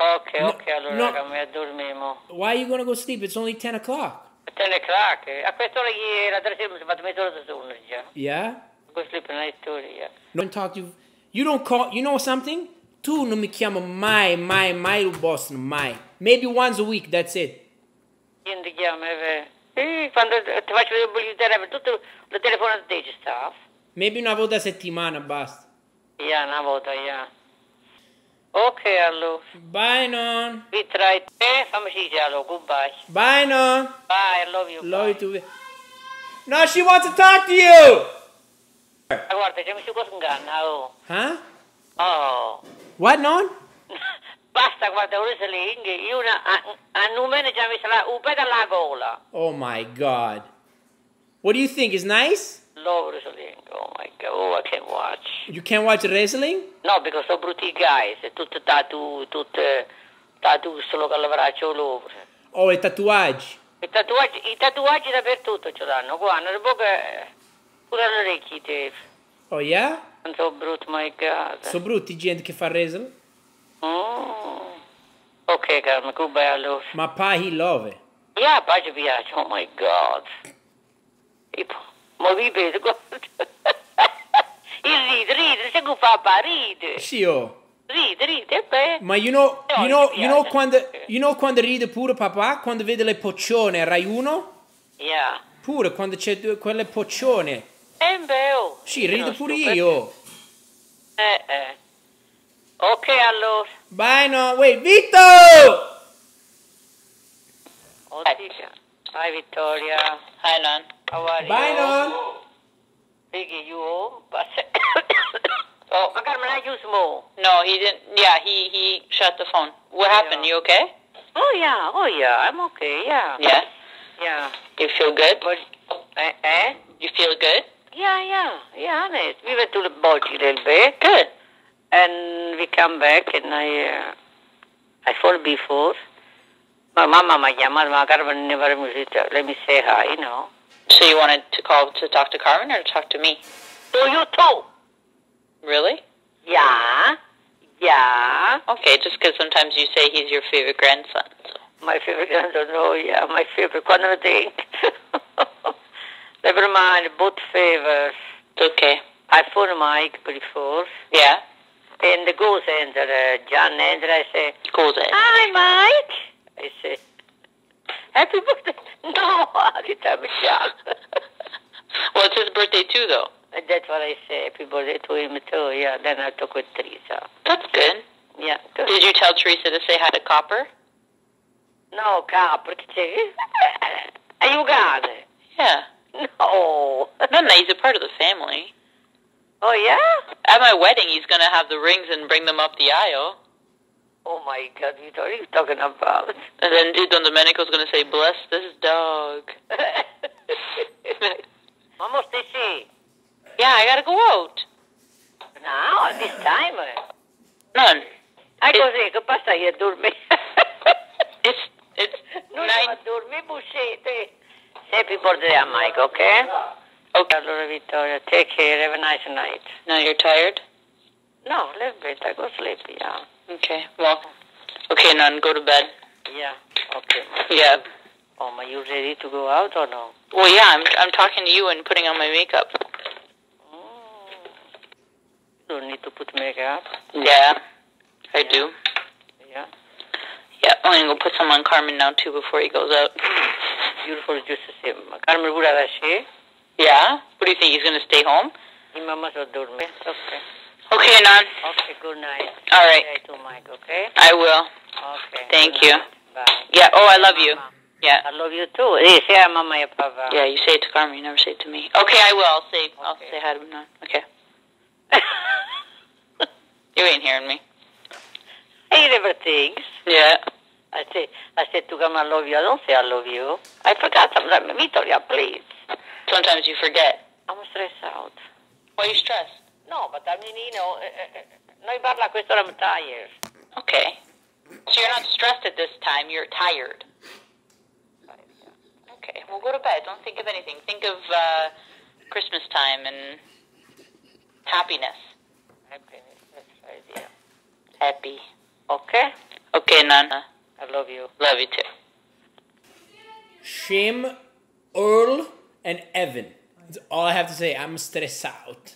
Ok, No, ok, allora no. raga, mi addormiamo. Why are you gonna go sleep? It's only 10 o'clock. Ten o'clock. A quest'ora la sera mi sono fatto mezz'ora da sonno già. Yeah? Go sleep in storia. Don't talk to you. You don't call. You know something? Tu non mi chiamo mai, mai, mai il boss, mai. Maybe once a week, that's it. Io non ti chiamo, è vero. Quando ti faccio vedere il telefono, tutto le telefonate te ci sta. Maybe una volta a settimana, basta. Ja, una volta, ja. Ok, allora. Bye, non. We try te, fammi dire allora, goodbye. Bye, non. Bye, I love you. Love you too. No, she wants to talk to you. Guarda, c'è mi si cosa inganna, oh. Huh? Oh. What, non? Basta, guarda, ora se le inghe, io una, a, a numene già mi sarà un gola. Oh my God. What do you think? Is nice? Love wrestling, oh my god, oh I can't watch. You can't watch wrestling? No, because sono brutti guys, tutti tatu, tutti tatu solo con il braccio l'opera. Oh, e tatuaggi. I tatuaggi, I tatuaggi dappertutto ce l'hanno, qua, nelle bocche, pure alle orecchie te. Oh, yeah? Non so brutto, my god. So brutti gente che fa wrestling? Mm. Ok, Carmen, che bello. Ma pa he love. Yeah, poi ci piace, oh my god. Poi, ma vi vedo, guarda. Il ride, ride, se fa pa, ride. Sì, oh. Ride, ride, beh. Ma you know, No, you know, you know quando, you know quando ride pure papà? Quando vede le poccione a Rai 1? Yeah. Pure quando c'è due- quelle poccione. E beh, oh. Sì, rido Sono pure stupendo. io. Eh, eh. Ok, allora. Bye, no. Wait, Vito! Oddio. Hi, Vittoria. Hi, Nan. How are Bye, you? non. Biggie, you home? But... oh, ma Carmen, I use more. No, he didn't. Yeah, he he shut the phone. What happened? Yeah. You okay? Oh, yeah, oh, yeah, I'm okay, yeah. Yeah. Yeah. You feel good? But, eh, eh? You feel good? Yeah, yeah, yeah, honest. We went to the boat a little bit. Good. And we come back and I, uh, I fall before. My mama mi ha my ma Carmen never let me say hi, you know. So you wanted to call to talk to Carmen or to talk to me? Do you too? Really? Yeah, yeah. Okay, just because sometimes you say he's your favorite grandson. So. My favorite grandson, oh yeah, my favorite. Quando lo think. Never mind, both favors. It's okay. I phone Mike before. Yeah. And the goes enter, uh, John enter, I say, Goes in. Hi, Mike. I say, Happy birthday. No, I tell me John. well, it's his birthday too, though. Uh, that's what I say. Happy birthday to him too. Yeah, then I talk with Teresa. That's good. Yeah. good. Did you tell Teresa to say hi to Copper? No, ca, perché c'è... Aiutare. Yeah. No. No, no, he's a part of the family. Oh, yeah? At my wedding, he's gonna have the rings and bring them up the aisle. Oh, my God, what are you talking about? And then dude, Don Domenico's gonna say, "Bless this dog." Vamos, Tessie. Yeah, I gotta go out. No, at this time. eh. None. Ah, così, che passa io a dormire? It's it's Non nine. a dormire, buscete. Happy birthday a Mike, okay? Okay. Allora, Vittoria, take care. Have a nice night. Now you're tired. No, live better. Go sleep, yeah. Okay. Well. Okay, none. Go to bed. Yeah. Okay. Yeah. Oh, are you ready to go out or no? Well, yeah. I'm I'm talking to you and putting on my makeup. Mm. You don't need to put makeup. Yeah. I do. Yeah. Yeah. I'm gonna go put some on Carmen now too before he goes out. Beautiful just the same. Carmen she. Yeah. What do you think? He's gonna stay home? Your mama so dorme. Okay. Okay, non. Okay, good night. All right. Say to Mike, okay? I will. Okay. Thank you. Bye. Yeah. Oh, I love you. Yeah. I love you too. Hey, say hi, mama and papa. Yeah. You say it to Carmen. You never say it to me. Okay, I will. I'll say. I'll say hi to him. Non. Okay. You ain't hearing me. hey, never things. Yeah. I say, I said to come, I love you. I don't say I love you. I forgot sometimes. Victoria, please. Sometimes you forget. I'm stressed out. Why are you stressed? No, but I mean, you know, eh, eh, eh, noi parla a quest'ora I'm tired. Okay. So you're not stressed at this time. You're tired. Okay. Well, go to bed. Don't think of anything. Think of uh, Christmas time and happiness. Happiness, that's right, yeah. Happy. Okay? Okay, Nana. I love you. Love you too. Shim, Earl, and Evan. That's all I have to say. I'm stressed out.